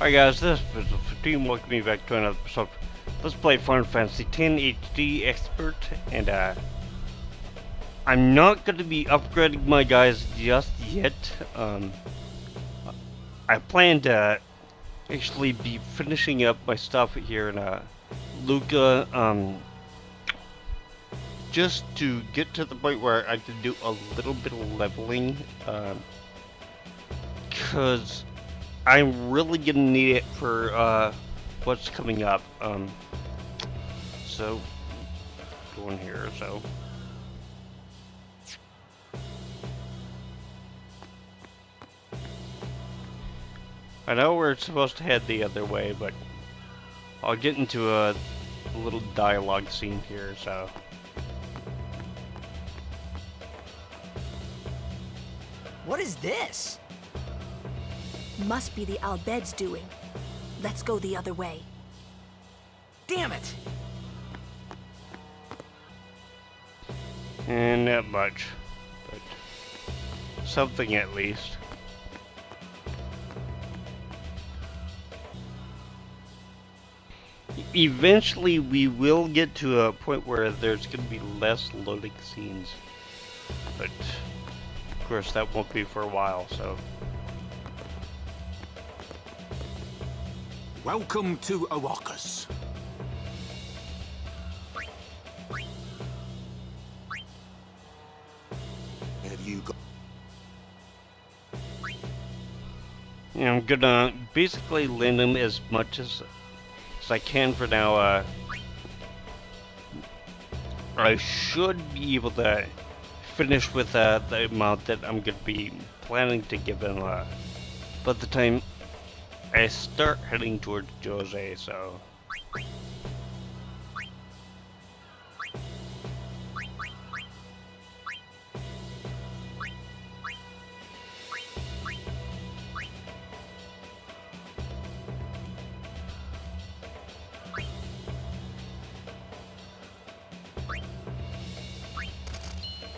Alright guys, this is 15. Welcome me back to another episode. Let's play Final Fantasy X HD Expert, and uh, I'm not going to be upgrading my guys just yet. Um, I plan to actually be finishing up my stuff here in uh, Luca, um, just to get to the point where I can do a little bit of leveling, um because um, I'm really gonna need it for uh, what's coming up. Um, so, going here, so. I know we're supposed to head the other way, but I'll get into a little dialogue scene here, so. What is this? Must be the Al Bhed's doing. Let's go the other way. Damn it! And not much, but something at least. Eventually, we will get to a point where there's going to be less loading scenes, but of course that won't be for a while, so. Welcome to O'aka's. Have you got... I'm gonna basically lend him as much as, as I can for now. Uh, I should be able to finish with uh, the amount that I'm gonna be planning to give him uh, by the time I start heading towards Djose, so...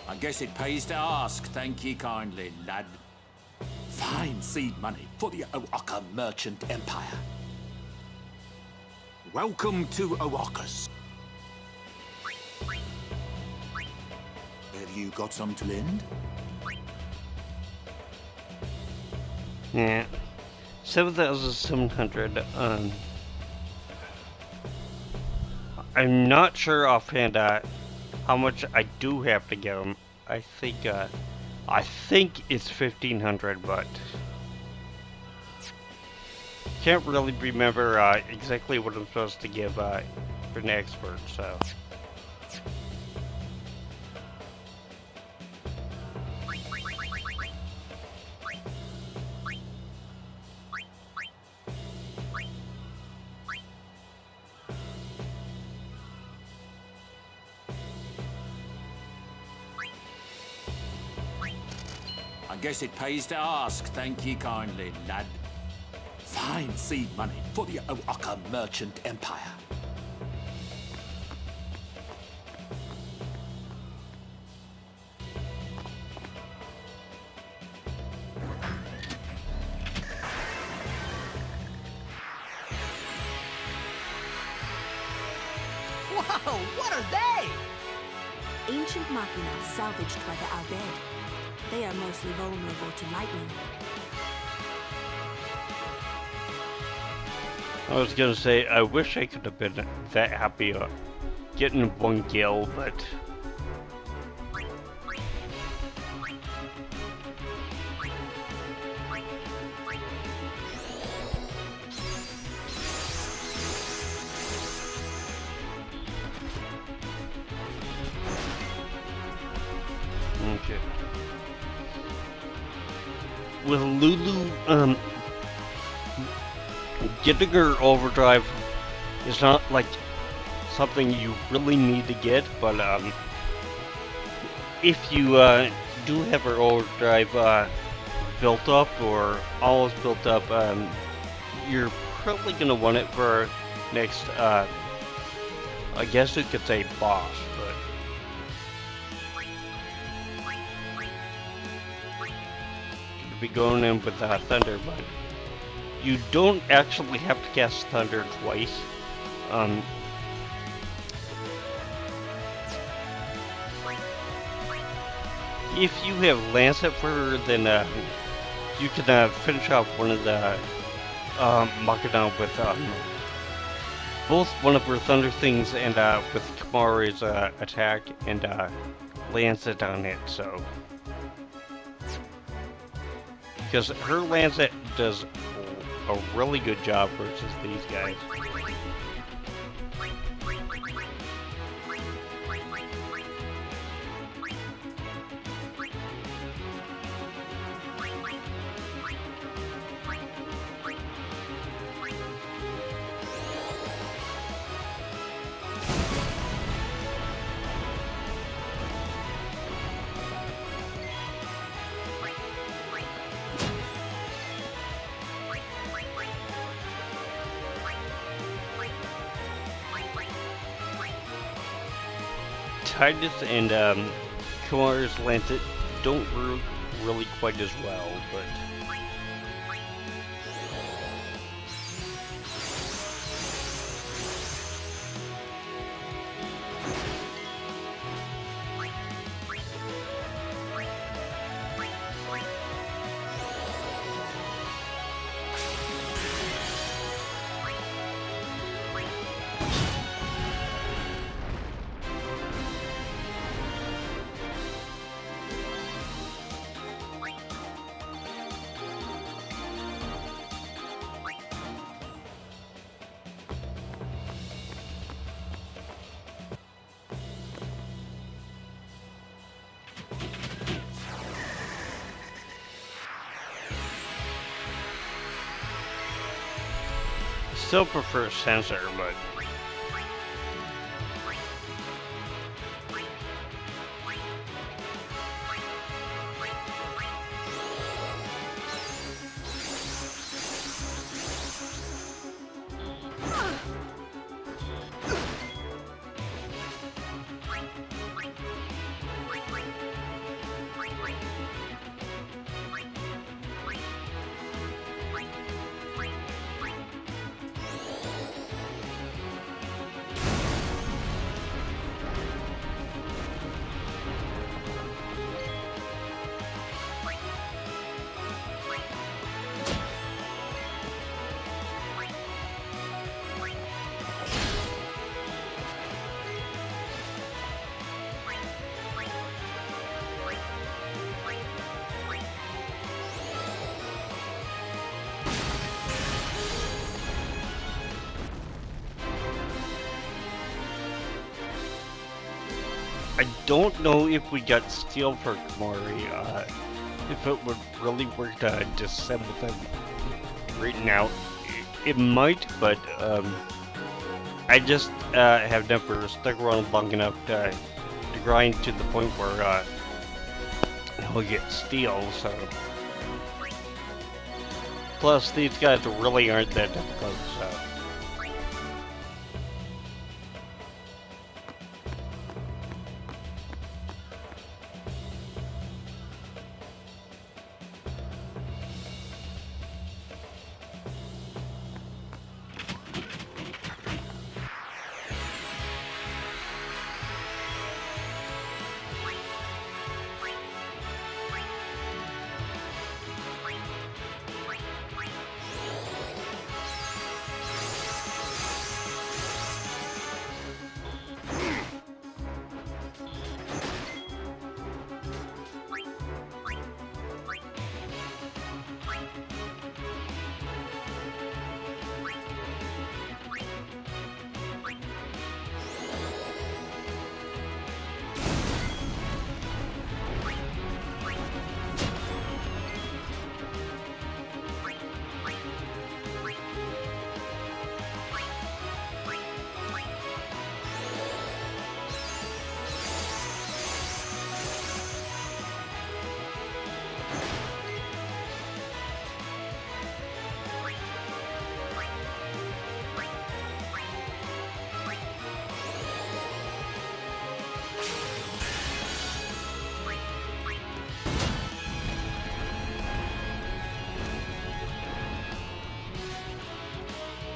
I guess it pays to ask. Thank ye kindly, lad. Fine seed money for the O'aka Merchant Empire. Welcome to O'aka's. Have you got some to lend? Yeah. 7,700, um... I'm not sure offhand, uh, how much I do have to give him. I think, uh... I think it's 1500, but can't really remember uh, exactly what I'm supposed to give uh, for an expert, so. I guess it pays to ask. Thank you kindly, lad. Fine seed money for the O'aka Merchant Empire. Whoa, what are they? Ancient machina salvaged by the Al Bhed. They are mostly vulnerable to lightning. I was gonna say, I wish I could have been that happy getting one gil, but... Okay. With Lulu, um, getting her overdrive is not like something you really need to get, but um, if you uh, do have her overdrive uh, built up or almost built up, um, you're probably gonna want it for next. Uh, I guess you could say boss, but. Be going in with uh, Thunder, but you don't actually have to cast Thunder twice. Um, if you have Lancet for, then uh, you can uh, finish off one of the um, with um, both one of her Thunder things and uh, with Kimahri's uh, attack and uh, on it, so. Because her Lancet does a really good job versus these guys. Tidus and um, Kimahri's Lancet don't work really quite as well, but... Still prefer Sensor, but... I don't know if we got steel for Kimahri, uh, if it would really work to disassemble them right now. It might, but um, I just uh, have never stuck around long enough to, to grind to the point where uh, he'll get steel, so... Plus, these guys really aren't that difficult, so...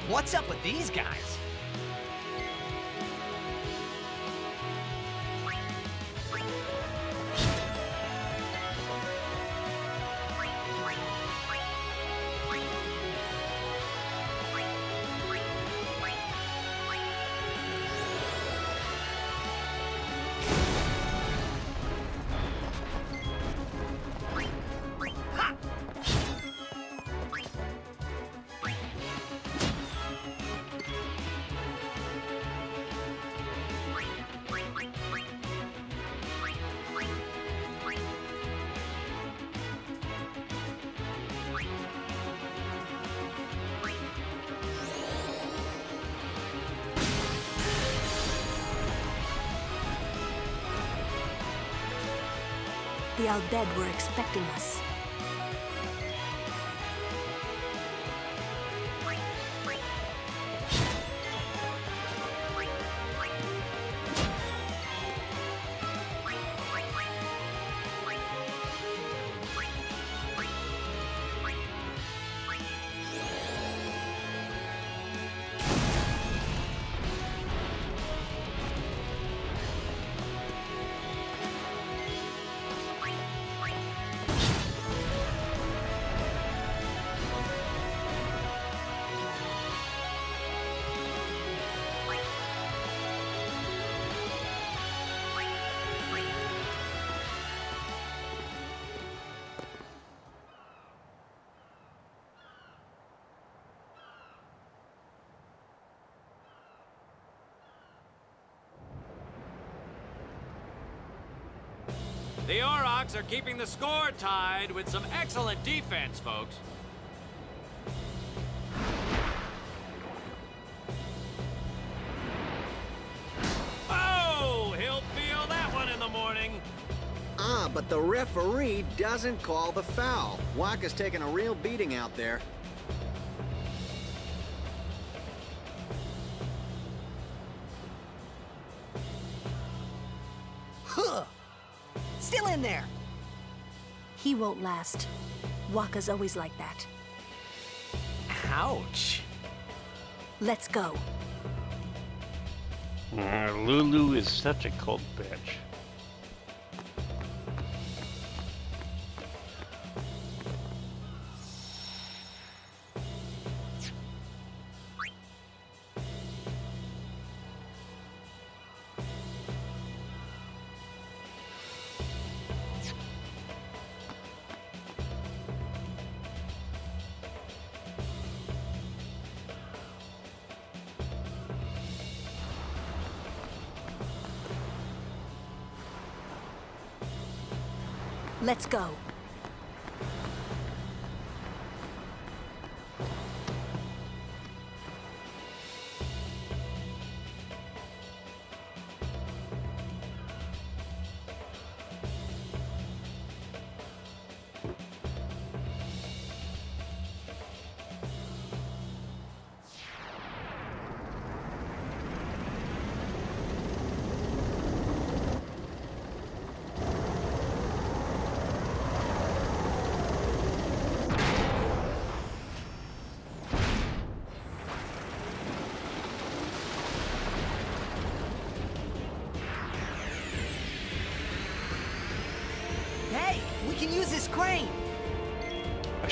What's up with these guys? The Al Bhed were expecting us. The Aurochs are keeping the score tied with some excellent defense, folks. Oh, he'll feel that one in the morning. Ah, but the referee doesn't call the foul. Wakka's taking a real beating out there. Won't last. Wakka's always like that. Ouch! Let's go. Uh, Lulu is such a cold bitch. Let's go.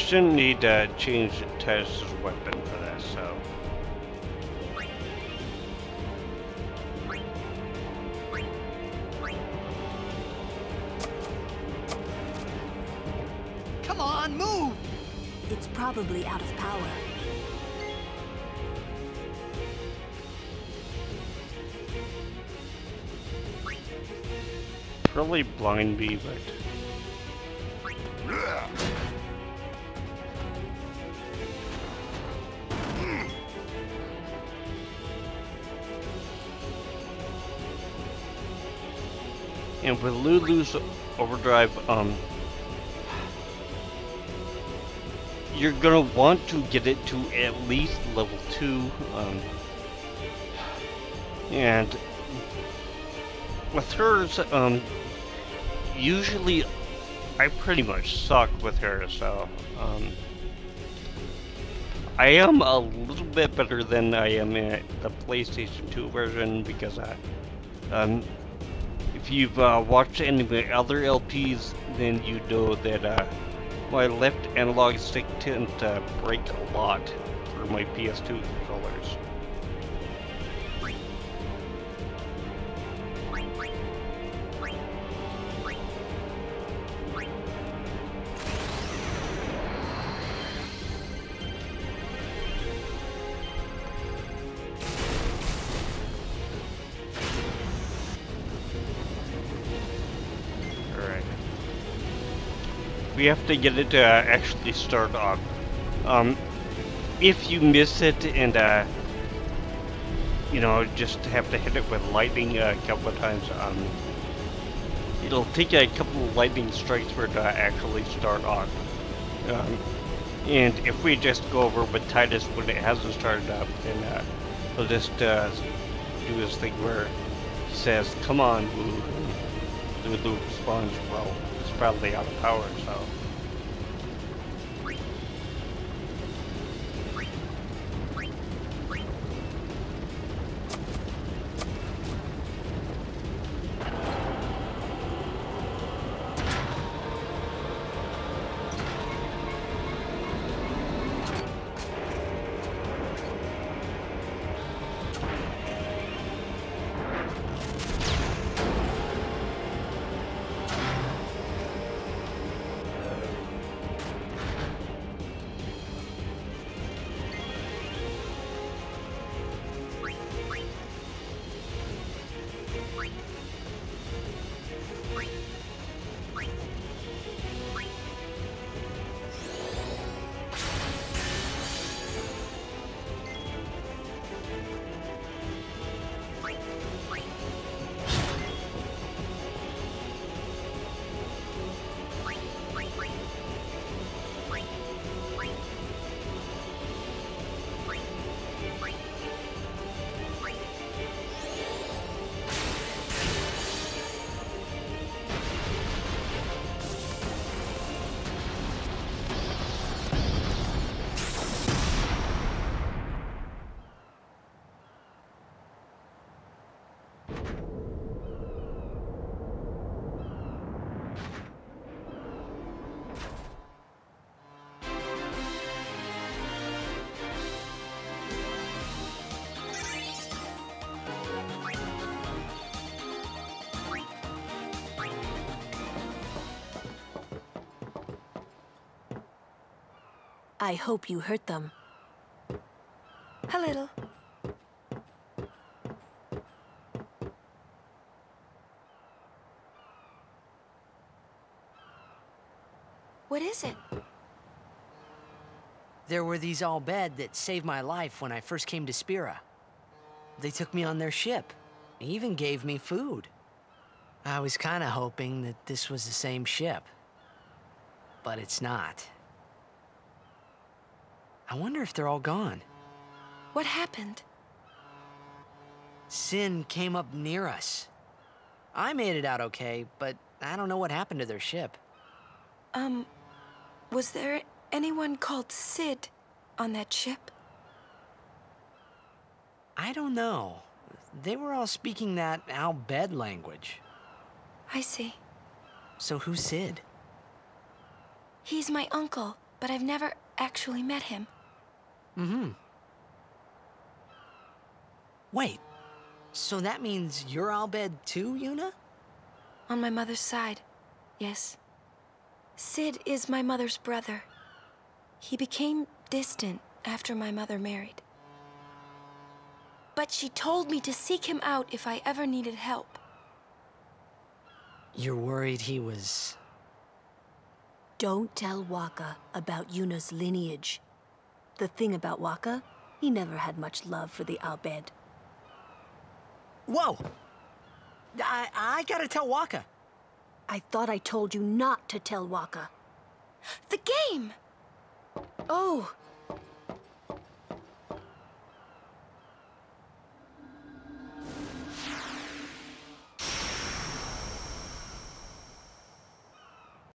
Shouldn't need to change Tez's weapon for this, so. Come on, move! It's probably out of power. Probably blind bee, but. And with Lulu's overdrive, um, you're gonna want to get it to at least level two, um, and with hers, um, usually I pretty much suck with her, so, um, I am a little bit better than I am in the PlayStation 2 version because I, um, if you've uh, watched any of my other LPs, then you know that uh, my left analog stick tends to break a lot for my PS2 We have to get it to uh, actually start off. Um, if you miss it and, uh, you know, just have to hit it with lightning uh, a couple of times, um, it'll take a couple of lightning strikes for it to actually start off. Um, and if we just go over with Tidus when it hasn't started up, then uh, he'll just uh, do his thing where he says, "Come on, Lulu." Lulu "Well, it's probably out of power, so." I hope you hurt them. A little. What is it? There were these Al Bhed that saved my life when I first came to Spira. They took me on their ship, even gave me food. I was kind of hoping that this was the same ship. But it's not. I wonder if they're all gone. What happened? Sin came up near us. I made it out okay, but I don't know what happened to their ship. Um, was there anyone called Cid on that ship? I don't know. They were all speaking that Al Bhed language. I see. So who's Cid? He's my uncle, but I've never actually met him. Mm-hmm. Wait, so that means you're Al Bhed too, Yuna? On my mother's side, yes. Cid is my mother's brother. He became distant after my mother married. But she told me to seek him out if I ever needed help. You're worried he was... Don't tell Wakka about Yuna's lineage. The thing about Wakka, he never had much love for the Al Bhed. Whoa! I, I gotta tell Wakka. I thought I told you not to tell Wakka. The game! Oh,